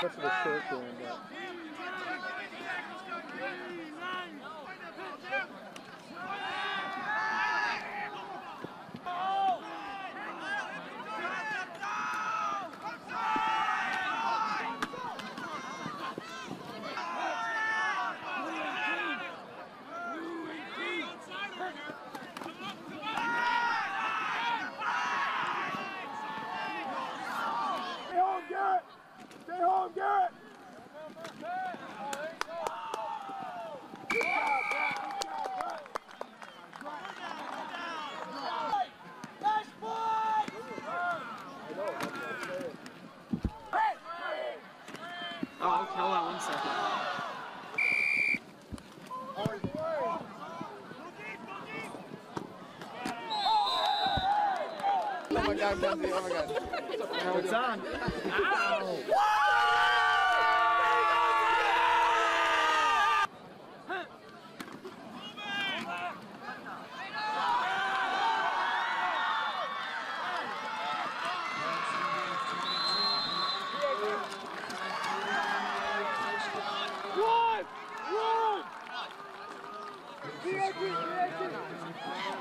That's the short game, but. Stay home, Garrett! Stay home, Garrett! Oh, okay, hold on one second. Oh my god, Dundee, oh my god. It's on. Yeah, yeah, yeah.